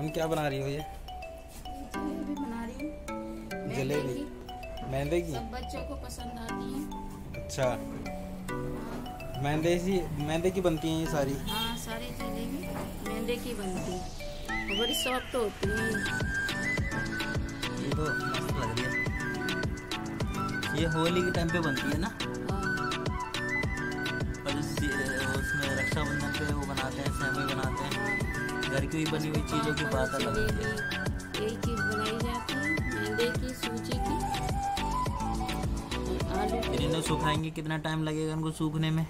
हम क्या बना रही हो ये? जलेबी बना रही हूँ। जलेबी। मैदे की? सब बच्चों को पसंद आती है। अच्छा। मैदे सी मैदे की बनती हैं ये सारी? हाँ सारी जलेबी मैदे की बनती है। बड़ी सॉफ्ट होती है। ये तो मस्त लग रही है। ये होली के टाइम पे बनती है ना? हाँ, और उसमें रक्षाबंधन घर की भी बनी हुई चीज़ों की बात अलग है। यही चीज़ बनाई जाती है मैदे की सूजी की। आलू इन्हें सुखाएँगे कितना टाइम लगेगा इनको सूखने में?